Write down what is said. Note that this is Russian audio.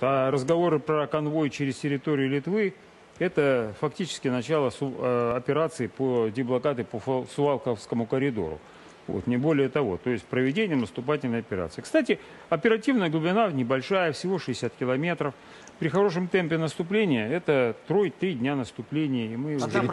А разговоры про конвой через территорию Литвы – это фактически начало э, операции по деблокаде по Сувалковскому коридору. Вот, не более того. То есть проведение наступательной операции. Кстати, оперативная глубина небольшая, всего 60 километров. При хорошем темпе наступления это трой-три дня наступления. И мы а уже Одна